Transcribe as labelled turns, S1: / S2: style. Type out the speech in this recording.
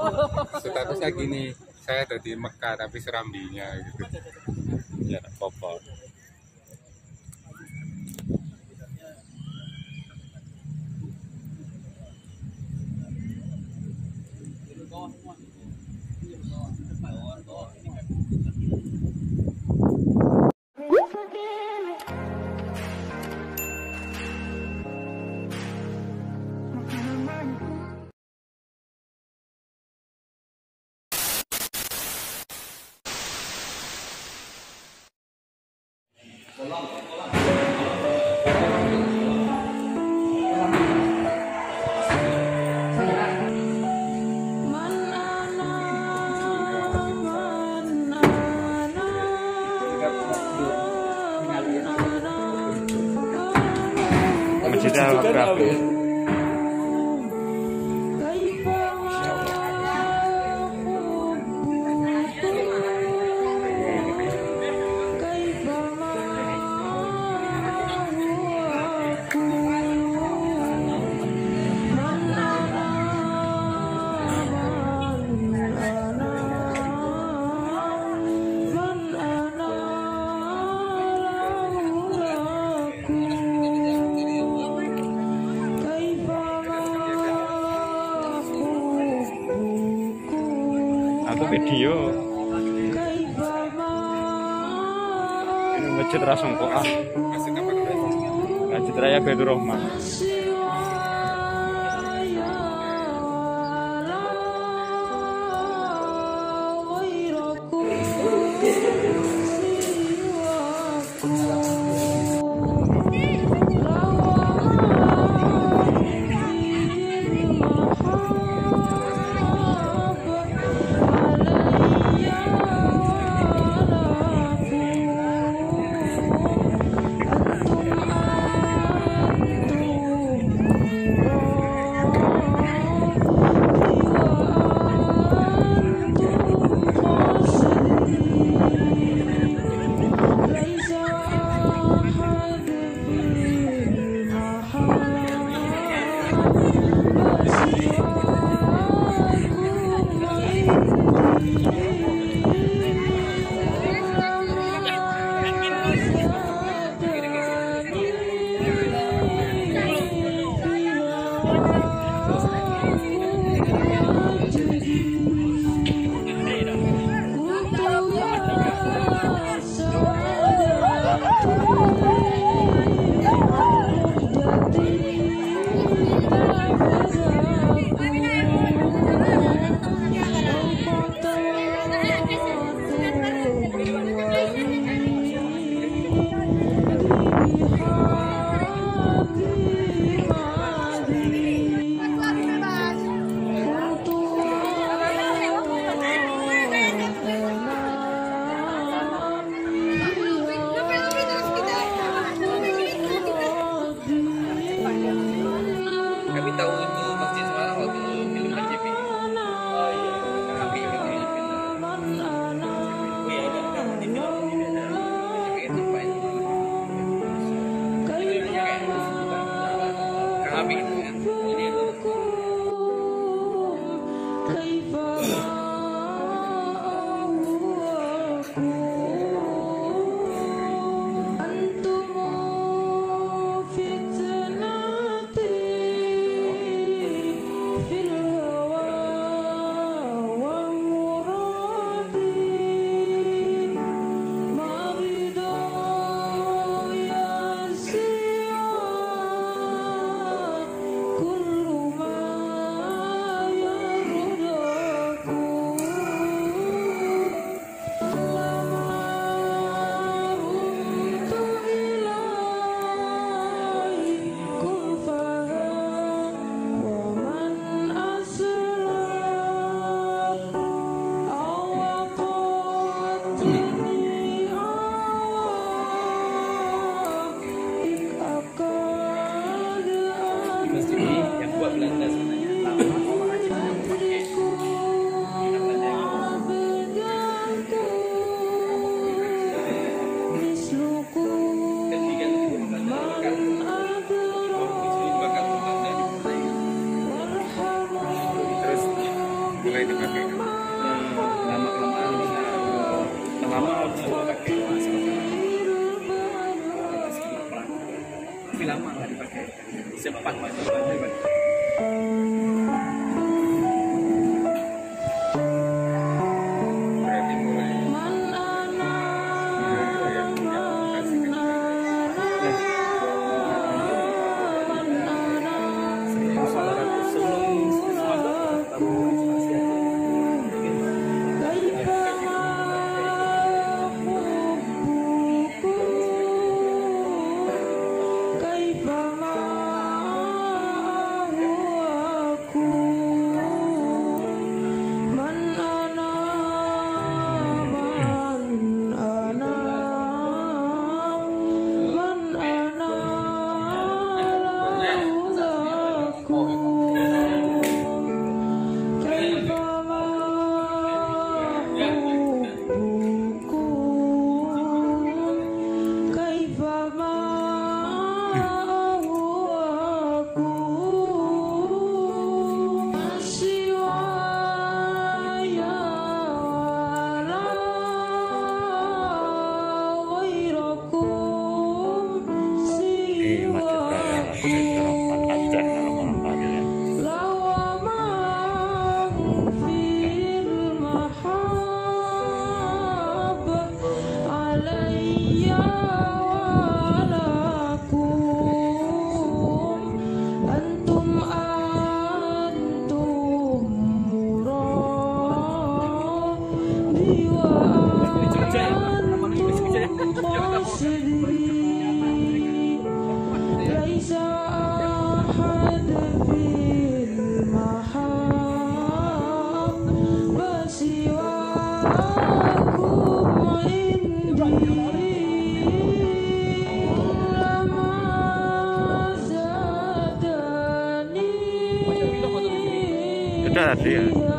S1: statusnya gini saya ada di Mekah tapi serambinya gitu.
S2: Ya canal, canal mesmo. Aku video? Ini masjid rasongko ah masjid raya Baitur
S3: Thank you.
S1: Mulai dipakai
S3: lama kelamaan lama lama pakai tapi lama nggak dipakai. Sempat pak dipakai
S2: karatê.